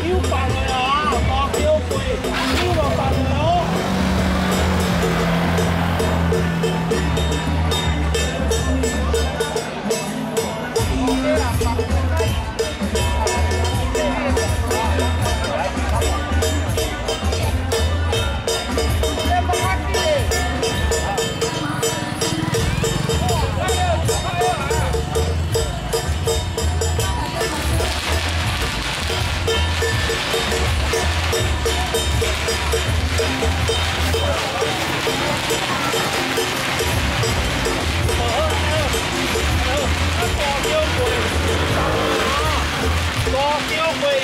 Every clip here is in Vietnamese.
you are a rmbhappy boy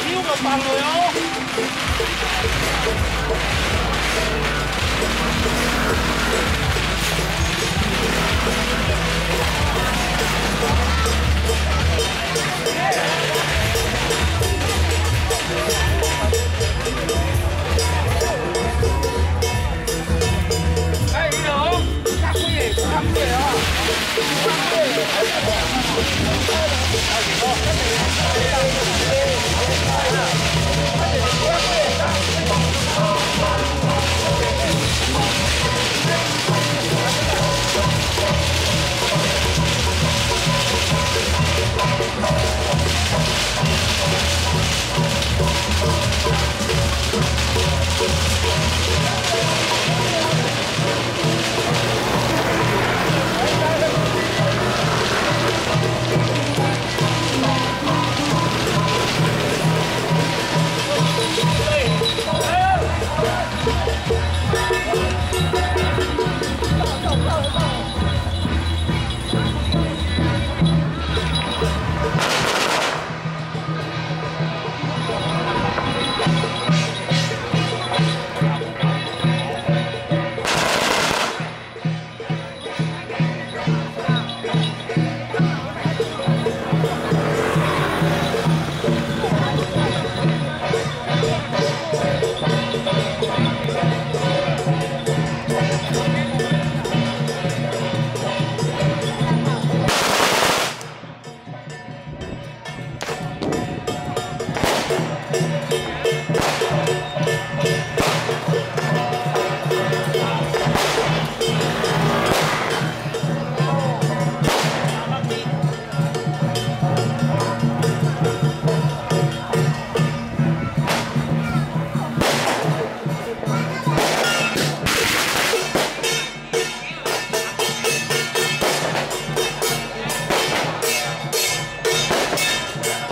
hiếu đồng bằng người ô Hey, you know, come here, come here, come here.